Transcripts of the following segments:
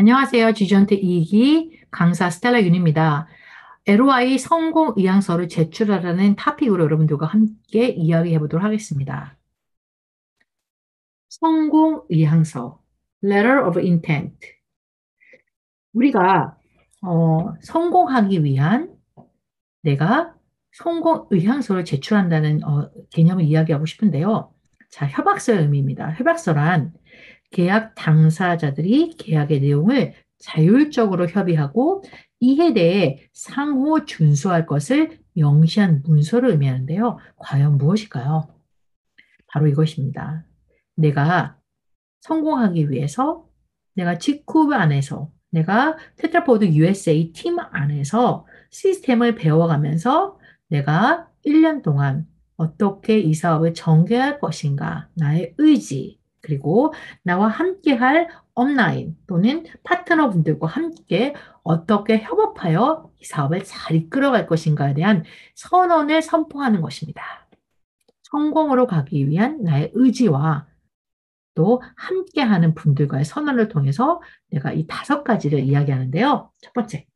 안녕하세요. 지전트 2기 강사 스텔라 윤입니다. LOI 성공 의향서를 제출하라는 타픽으로 여러분들과 함께 이야기해 보도록 하겠습니다. 성공 의향서, letter of intent. 우리가 어, 성공하기 위한 내가 성공 의향서를 제출한다는 어, 개념을 이야기하고 싶은데요. 자, 협약서의 의미입니다. 협약서란 계약 당사자들이 계약의 내용을 자율적으로 협의하고 이에 대해 상호 준수할 것을 명시한 문서를 의미하는데요. 과연 무엇일까요? 바로 이것입니다. 내가 성공하기 위해서 내가 직후 안에서 내가 테트라포드 USA 팀 안에서 시스템을 배워가면서 내가 1년 동안 어떻게 이 사업을 전개할 것인가, 나의 의지, 그리고 나와 함께 할 업라인 또는 파트너분들과 함께 어떻게 협업하여 이 사업을 잘 이끌어갈 것인가에 대한 선언을 선포하는 것입니다. 성공으로 가기 위한 나의 의지와 또 함께하는 분들과의 선언을 통해서 내가 이 다섯 가지를 이야기하는데요. 첫 번째,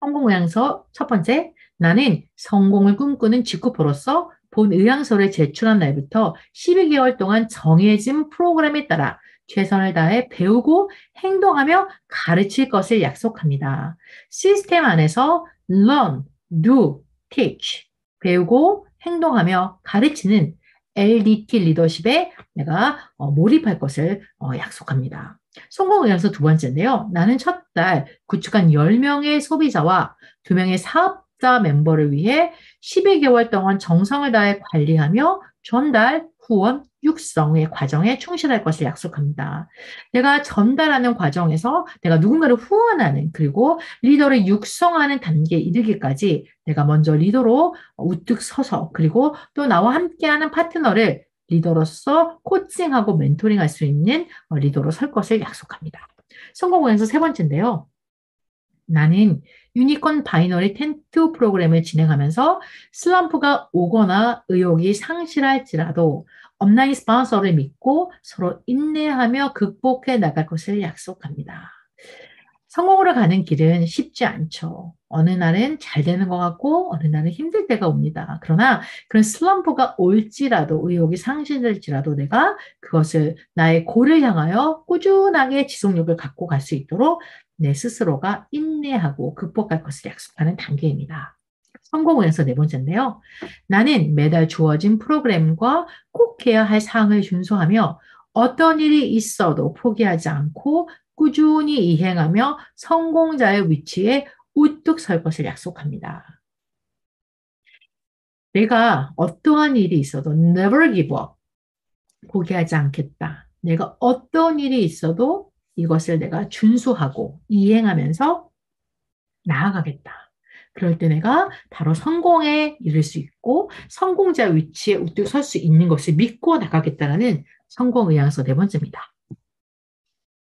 성공 의향서 첫 번째, 나는 성공을 꿈꾸는 직구포로서 본 의향서를 제출한 날부터 12개월 동안 정해진 프로그램에 따라 최선을 다해 배우고 행동하며 가르칠 것을 약속합니다. 시스템 안에서 learn, do, teach, 배우고 행동하며 가르치는 LDT 리더십에 내가 어, 몰입할 것을 어, 약속합니다. 성공 의향서 두 번째인데요. 나는 첫 달 구축한 10명의 소비자와 2명의 사업 입사 멤버를 위해 12개월 동안 정성을 다해 관리하며 전달, 후원, 육성의 과정에 충실할 것을 약속합니다. 내가 전달하는 과정에서 내가 누군가를 후원하는 그리고 리더를 육성하는 단계에 이르기까지 내가 먼저 리더로 우뚝 서서 그리고 또 나와 함께하는 파트너를 리더로서 코칭하고 멘토링할 수 있는 리더로 설 것을 약속합니다. 성공 의향서 세 번째인데요. 나는 유니콘 binary 텐트 프로그램을 진행하면서 슬럼프가 오거나 의욕이 상실할지라도 upline 스폰서를 믿고 서로 인내하며 극복해 나갈 것을 약속합니다. 성공으로 가는 길은 쉽지 않죠. 어느 날은 잘 되는 것 같고 어느 날은 힘들 때가 옵니다. 그러나 그런 슬럼프가 올지라도 의욕이 상실될지라도 내가 그것을 나의 goal을 향하여 꾸준하게 지속력을 갖고 갈 수 있도록 내 스스로가 인내하고 극복할 것을 약속하는 단계입니다. 성공에서 네 번째인데요. 나는 매달 주어진 프로그램과 꼭 해야 할 사항을 준수하며 어떤 일이 있어도 포기하지 않고 꾸준히 이행하며 성공자의 위치에 우뚝 설 것을 약속합니다. 내가 어떠한 일이 있어도 never give up. 포기하지 않겠다. 내가 어떤 일이 있어도 이것을 내가 준수하고 이행하면서 나아가겠다. 그럴 때 내가 바로 성공에 이를 수 있고 성공자 위치에 우뚝 설 수 있는 것을 믿고 나가겠다라는 성공 의향서 네 번째입니다.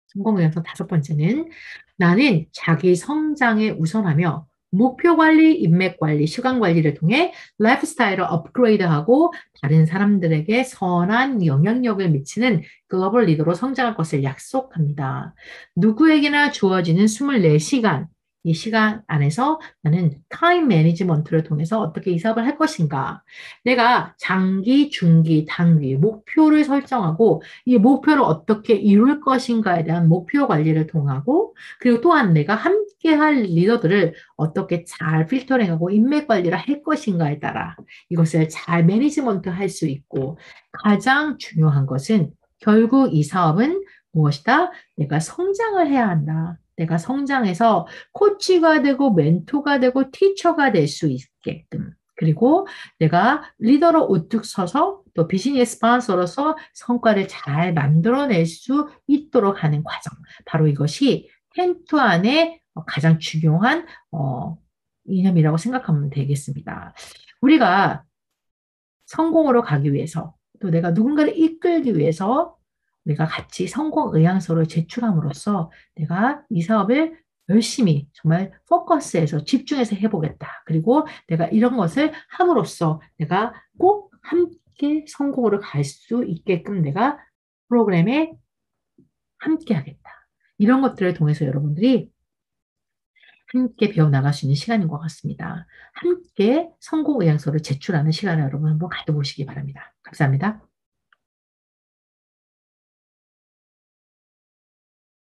성공 의향서 다섯 번째는 나는 자기 성장에 우선하며 목표 관리, 인맥 관리, 시간 관리를 통해 라이프 스타일을 업그레이드하고 다른 사람들에게 선한 영향력을 미치는 글로벌 리더로 성장할 것을 약속합니다. 누구에게나 주어지는 24시간, 이 시간 안에서 나는 time management를 통해서 어떻게 이 사업을 할 것인가. 내가 장기, 중기, 단기 목표를 설정하고 이 목표를 어떻게 이룰 것인가에 대한 목표 관리를 통하고 그리고 또한 내가 함께 할 리더들을 어떻게 잘 필터링하고 인맥 관리를 할 것인가에 따라 이것을 잘 매니지먼트 할 수 있고 가장 중요한 것은 결국 이 사업은 무엇이다? 내가 성장을 해야 한다. 내가 성장해서 코치가 되고 멘토가 되고 티처가 될 수 있게끔 그리고 내가 리더로 우뚝 서서 또 비즈니스 스폰서로서 성과를 잘 만들어낼 수 있도록 하는 과정. 바로 이것이 텐트 안에 가장 중요한 어, 이념이라고 생각하면 되겠습니다. 우리가 성공으로 가기 위해서 또 내가 누군가를 이끌기 위해서 내가 같이 성공 의향서를 제출함으로써 내가 이 사업을 열심히 정말 포커스해서 집중해서 해보겠다. 그리고 내가 이런 것을 함으로써 내가 꼭 함께 성공으로 갈 수 있게끔 내가 프로그램에 함께 하겠다. 이런 것들을 통해서 여러분들이 함께 배워나갈 수 있는 시간인 것 같습니다. 함께 성공 의향서를 제출하는 시간을 여러분 한번 가져보시기 바랍니다. 감사합니다.